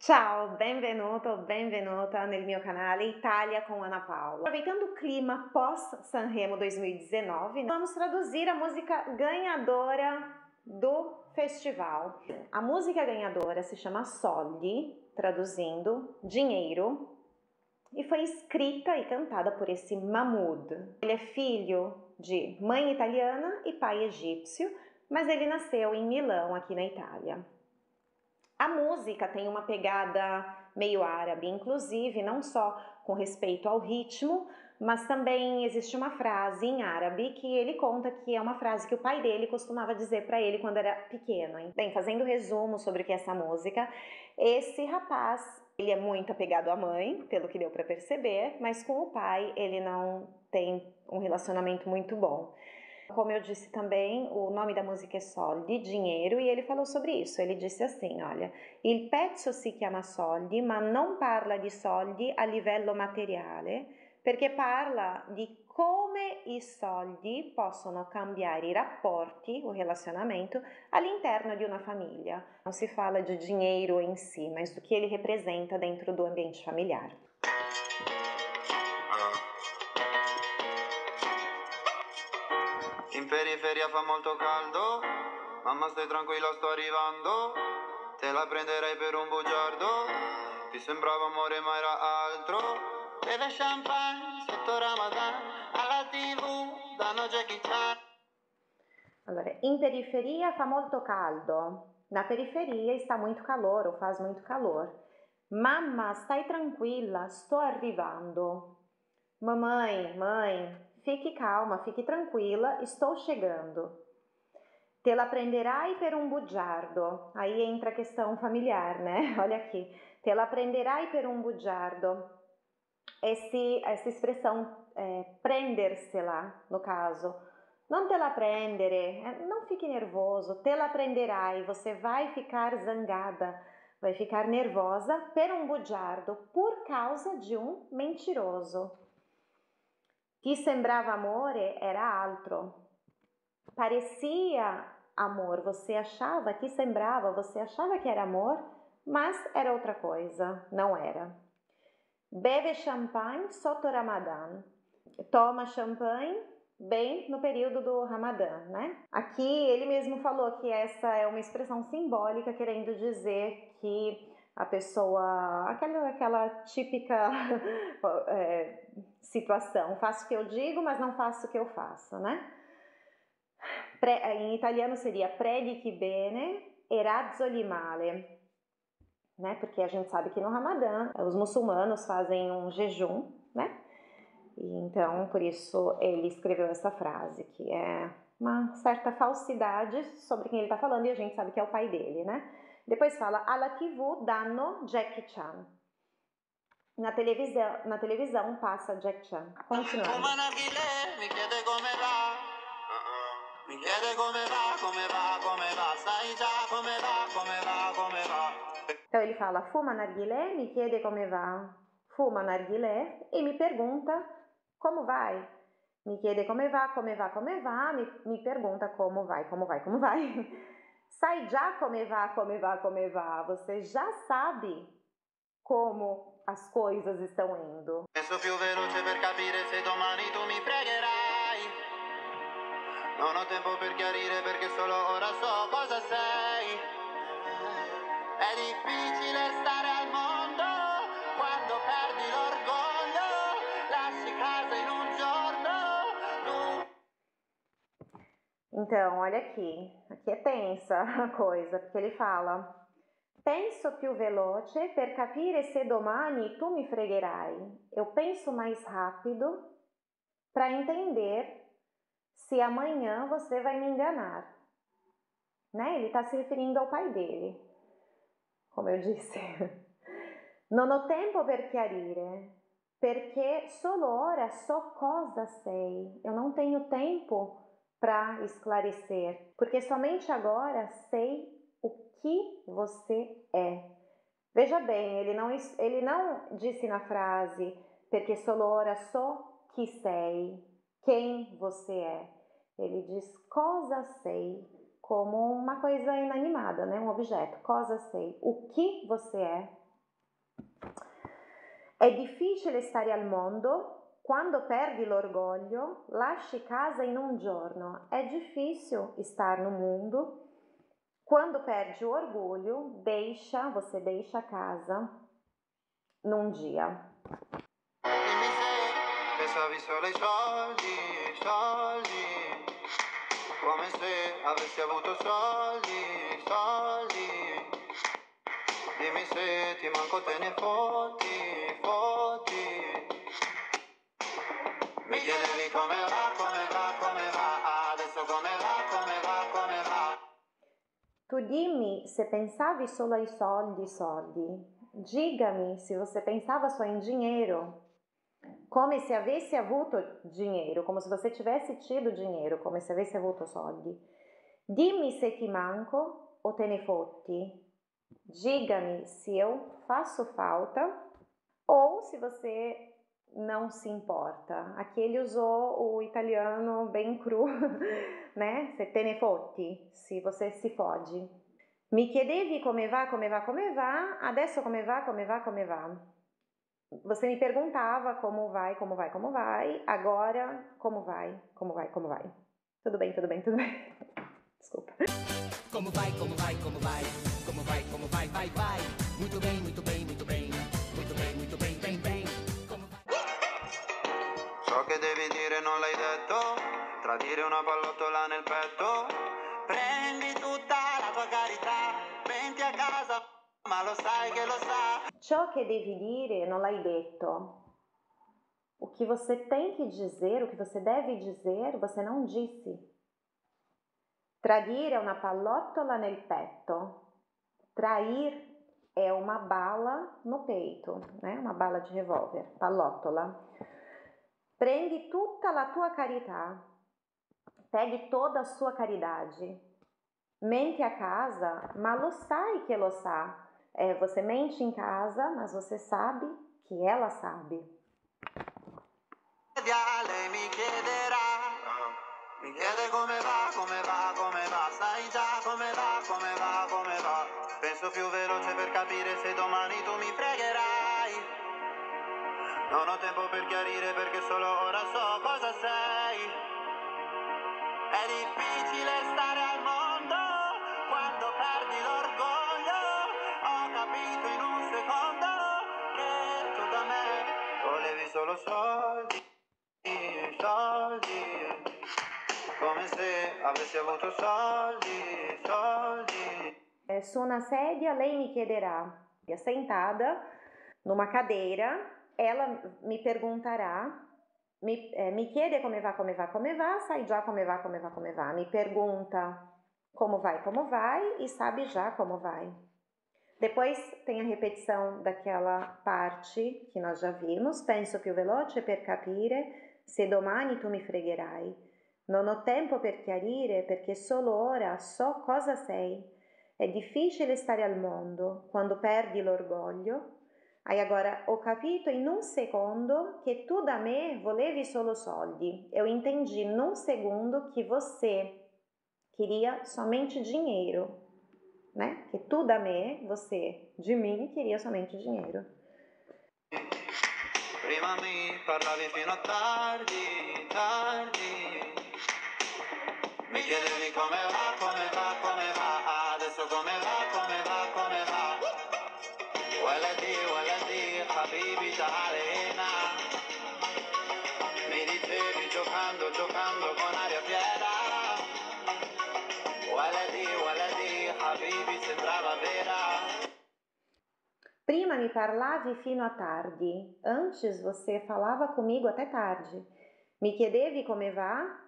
Ciao, benvenuto, benvenuta nel mio canale Italia com Ana Paula. Aproveitando o clima pós-Sanremo 2019, vamos traduzir a música ganhadora do festival. A música ganhadora se chama Soldi, traduzindo dinheiro, e foi escrita e cantada por esse Mahmoud. Ele é filho de mãe italiana e pai egípcio, mas ele nasceu em Milão, aqui na Itália. A música tem uma pegada meio árabe, inclusive, não só com respeito ao ritmo, mas também existe uma frase em árabe que ele conta que é uma frase que o pai dele costumava dizer para ele quando era pequeno. Bem, fazendo resumo sobre o que é essa música, esse rapaz, ele é muito apegado à mãe, pelo que deu para perceber, mas com o pai ele não tem um relacionamento muito bom. Como eu disse também, o nome da música é Soldi, dinheiro, e ele falou sobre isso. Ele disse assim: olha, il pezzo si chiama Soldi, ma non parla di soldi a livello materiale, perché parla di come i soldi possono cambiare i rapporti, o relacionamento, all'interno di una famiglia. Non si fala de dinheiro em si, mas do que ele representa dentro do ambiente familiar. Periferia fa molto caldo, mamma stai tranquilla sto arrivando, te la prenderei per un bugiardo, ti sembrava amore ma era altro, beve champagne sotto Ramadan, alla tv danno Jackie Chan. Allora, in periferia fa molto caldo. Na periferia está muito calor ou faz muito calor. Mamma, stai tranquilla, sto arrivando. Mamãe, mãe, Fique calma, fique tranquila, estou chegando. Te la prenderai per un bugiardo. Aí entra a questão familiar, né? Olha aqui. Te la prenderai per un bugiardo. Esse, essa expressão é, prender-se lá, no caso. Não te la prendere, é, não fique nervoso. Te la prenderai, você vai ficar zangada, vai ficar nervosa per un bugiardo, por causa de um mentiroso. Chi sembrava amore era altro. Parecia amor, você achava que sembrava, você achava que era amor, mas era outra coisa, não era. Bebe champanhe sotto Ramadan. Toma champanhe bem no período do Ramadã, né? Aqui ele mesmo falou que essa é uma expressão simbólica querendo dizer que a pessoa, aquela, aquela típica é, situação, faço o que eu digo, mas não faço o que eu faço, né? em italiano seria predichi bene e razzoli male, né? Porque a gente sabe que no Ramadã os muçulmanos fazem um jejum, né? E então, por isso ele escreveu essa frase, que é uma certa falsidade sobre quem ele está falando e a gente sabe que é o pai dele, né? Depois fala, alla TV danno Jackie Chan. Na televisão, na televisão passa Jack Chan. Continuando. mi chiede come va. Mi chiede come va, come va, come va. Sai già come va, come va, come va. Então ele fala, fuma narguilé, me chiede come va. Fuma narguilé e me pergunta como vai. Me chiede come va, come va, come va. Me, me pergunta como vai, como vai, como vai. Sai já come va, come va, come va. Você já sabe como as coisas estão indo. Penso più veloce per capire se domani tu mi fregherai. Non ho tempo per chiarire perché solo ora so cosa sei. È difficile stare al mondo quando perdi l'orgoglio. Então, olha aqui. Aqui é tensa a coisa, porque ele fala. Penso più veloce per capire se domani tu mi fregherai. Eu penso mais rápido para entender se amanhã você vai me enganar. Né? Ele está se referindo ao pai dele, como eu disse. Non ho tempo per chiarire, perché solo ora so cosa sei. Eu não tenho tempo para esclarecer, porque somente agora sei o que você é. Veja bem, ele não, ele não disse na frase porque solo ora so que sei, quem você é. Ele diz cosa sei, como uma coisa inanimada, né? um objeto. Cosa sei, o que você é, È difficile stare al mondo, quando perdi l'orgoglio, lasci casa in un giorno. È difícil estar no mundo. Quando perde o orgulho, deixa, você deixa casa num dia. Pensavi solo ai soldi, soldi, come se avessi avuto soldi, soldi. Dimmi se ti manco te ne fotti, fotti. Chiedevi come va, come va, come va, adesso come va, come va, come va. Tu dimmi se pensavi solo ai soldi, soldi. Diga-me se você pensava só em dinheiro. Come se avesse avuto dinheiro, como se você tivesse tido dinheiro, come se avesse avuto soldi. Dimmi se ti manco o te ne fotti. Diga-me se eu faço falta ou se você não se importa. Aqui ele usou o italiano bem cru, né? Se te ne fotti, se você se fode. Mi chiedevi come va, come va, come va, adesso come va, come va, come va. Você me perguntava como vai, como vai, como vai, agora como vai, como vai, como vai. Tudo bem, tudo bem, tudo bem. Desculpa. Como vai, como vai, como vai, como vai, como vai, vai, vai. Muito bem, muito bem, muito bem, So che devi dire non l'hai detto, tradire una pallottola nel petto. Prendi tutta la tua carità, venti a casa, ma lo sai che lo sa. Ciò che devi dire non l'hai detto. O que você tem que dizer, o que você deve dizer, você não disse. Tradire è una pallottola nel petto. Trair é uma bala no peito, né? Uma bala de revólver, pallottola. Prendi tutta la tua carità. Pegue toda a sua caridade. Mente a casa, ma lo sai que lo sa. É, você mente em casa, mas você sabe que ela sabe. Penso più veloce per capire se domani tu mi fregherai. Non ho tempo per chiarire perché solo solo soldi, soldi. Come se avessi avuto soldi, soldi. É, su una sedia, lei me chiederà. E sentada numa cadeira, ela me perguntará mi, eh, mi, chiede come va, come va, come va, sai già come va, come va, come va. Mi pergunta como vai, como vai e sabe já como vai. Depois tem a repetição daquela parte que nós já vimos. Penso più veloce per capire, se domani tu mi fregherai. Non ho tempo per chiarire perché solo ora so cosa sei. È difficile stare al mondo quando perdi l'orgoglio Aí agora, ho capito in un secondo che tu da me volevi solo soldi. Eu entendi num segundo que você queria somente dinheiro, né? Que tu da me, você de mim, queria somente dinheiro. Prima mi parlavi fino a tardi, tardi. Mi chiedevi come va, come va, come va, adesso come va, come va, come va. Waladi, waladi, habibi dicevi giocando, giocando con aria fiera. Waladi, habibi sembrava vera. Prima me parlavi fino a tardi, antes você falava comigo até tarde. Mi chiedevi come va,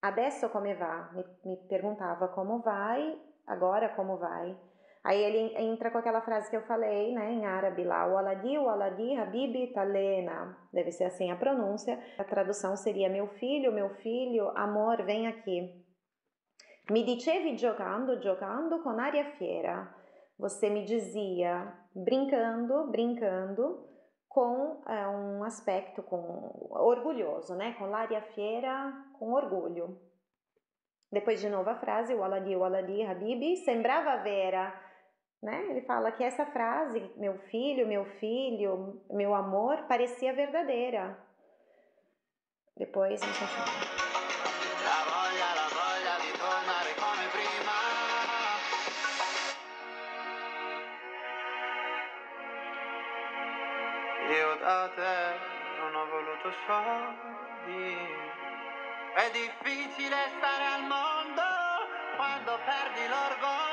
adesso come va. Me, me perguntava como vai, agora como vai. Aí ele entra com aquela frase que eu falei, né, em árabe lá, o aladi, o aladi, habibi, talena. Deve ser assim a pronúncia. A tradução seria meu filho, meu filho, amor, vem aqui. Mi dicevi giocando, giocando con aria fiera. Você me dizia brincando, brincando, com é, um aspecto com orgulhoso, né? Com l'aria fiera, com orgulho. Depois de novo a frase, o aladi, o aladi, habibi, sembrava vera Né? Ele fala que essa frase, meu filho, meu filho, meu amor, parecia verdadeira. Depois, vamos continuar. Io da te non ho voluto soldi. È difficile stare al mondo quando perdi l'orgoglio,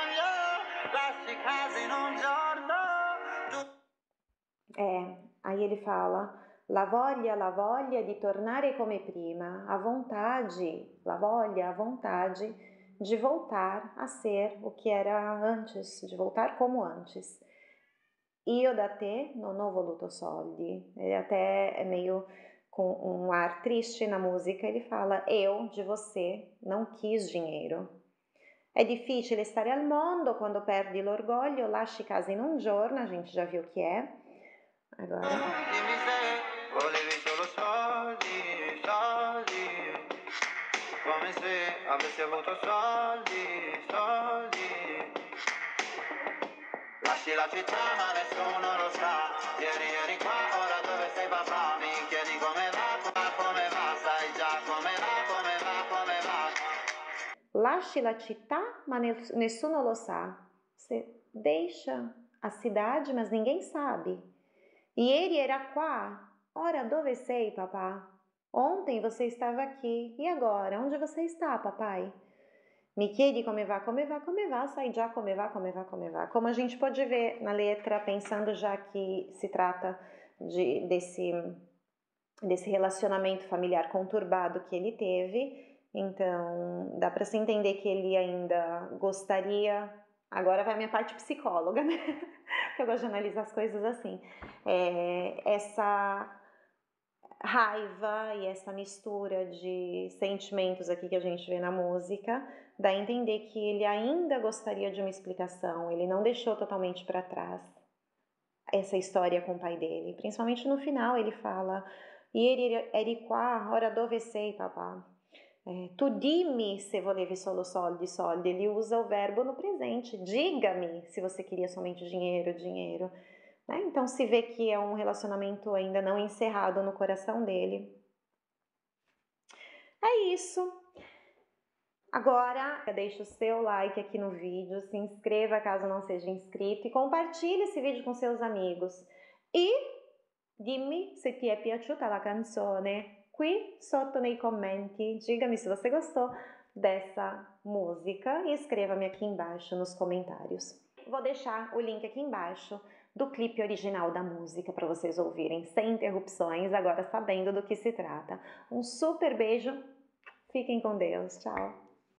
É, aí ele fala: la voglia, la voglia di tornare come prima, a vontade, la voglia, a vontade de voltar a ser o que era antes, de voltar como antes. Io da te non ho voluto soldi. Ele até é meio com um ar triste na música. Ele fala: Eu de você não quis dinheiro. È difficile stare al mondo quando perdi l'orgoglio, lasci casa in un giorno, a gente já viu que é. Agora. Volevi solo soldi, soldi. Come se avessi avuto soldi, soldi. Lasci la città ma nessuno lo sa Ieri eri qua, ora dove sei papà Mi chiedi come va, come va Sai già come va, come va, come va Lasci la città ma nessuno lo sa Você deixa a cidade mas ninguém sabe Ieri era qua, ora dove sei papà? Ontem você estava aqui, e agora? Onde você está, papai? Mi chiedi come va, come va, come va, sai già come va, come va, come va. Como a gente pode ver na letra, pensando já que se trata de, desse, desse relacionamento familiar conturbado que ele teve, então dá para se entender que ele ainda gostaria. Agora vai a minha parte psicóloga, né? que eu gosto de analisar as coisas assim. É, essa raiva e essa mistura de sentimentos aqui que a gente vê na música dá a entender que ele ainda gostaria de uma explicação, ele não deixou totalmente para trás essa história com o pai dele. Principalmente no final ele fala: eri qua, ora dove sei, É, tu dimmi se volevi solo soldi, soldi. Ele usa o verbo no presente. Diga-me se você queria somente dinheiro, dinheiro. Né? Então se vê que é um relacionamento ainda não encerrado no coração dele. É isso. Agora, deixe o seu like aqui no vídeo, se inscreva caso não seja inscrito e compartilhe esse vídeo com seus amigos. E dimmi se ti è piaciuta la canzone qui sotto nei commenti. Diga-me se você gostou dessa música e escreva-me aqui embaixo nos comentários. Vou deixar o link aqui embaixo do clipe original da música para vocês ouvirem sem interrupções, agora sabendo do que se trata. Um super beijo, fiquem com Deus, tchau!